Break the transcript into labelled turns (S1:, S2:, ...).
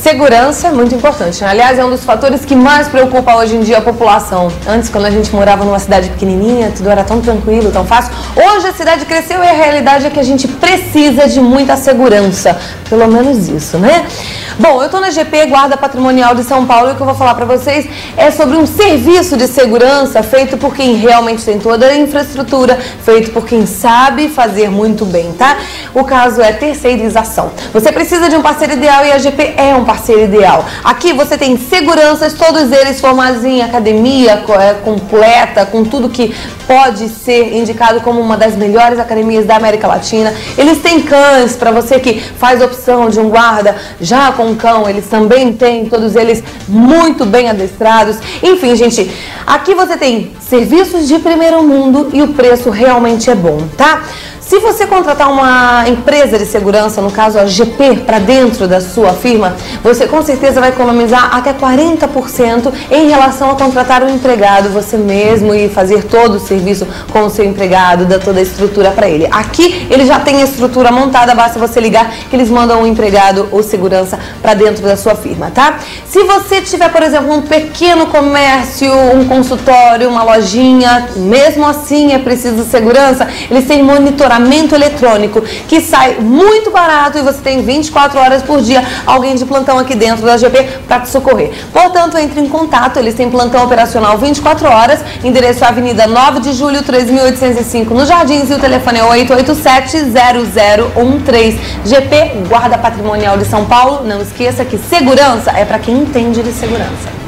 S1: Segurança é muito importante. Né? Aliás, é um dos fatores que mais preocupa hoje em dia a população. Antes, quando a gente morava numa cidade pequenininha, tudo era tão tranquilo, tão fácil. Hoje a cidade cresceu e a realidade é que a gente precisa de muita segurança. Pelo menos isso, né? Bom, eu estou na GP Guarda Patrimonial de São Paulo e o que eu vou falar para vocês é sobre um serviço de segurança feito por quem realmente tem toda a infraestrutura, feito por quem sabe fazer muito bem, tá? O caso é terceirização. Você precisa de um parceiro ideal e a GP é um parceiro ideal. Aqui você tem seguranças, todos eles formados em academia é, completa, com tudo que pode ser indicado como uma das melhores academias da América Latina. Eles têm cães para você que faz opção de um guarda já com cão, eles também têm, todos eles muito bem adestrados. Enfim, gente, aqui você tem serviços de primeiro mundo e o preço realmente é bom, tá? Se você contratar uma empresa de segurança, no caso a GP, para dentro da sua firma, você com certeza vai economizar até 40% em relação a contratar um empregado você mesmo e fazer todo o serviço com o seu empregado, dar toda a estrutura para ele. Aqui ele já tem a estrutura montada, basta você ligar que eles mandam um empregado ou segurança para dentro da sua firma, tá? Se você tiver, por exemplo, um pequeno comércio, um consultório, uma lojinha, mesmo assim é preciso segurança, eles têm monitoramento monitoramento eletrônico que sai muito barato e você tem 24 horas por dia alguém de plantão aqui dentro da GP para te socorrer. Portanto, entre em contato, eles têm plantão operacional 24 horas, endereço Avenida 9 de Julho 3805 no Jardins e o telefone é 887-0013. GP Guarda Patrimonial de São Paulo. Não esqueça que segurança é para quem entende de segurança.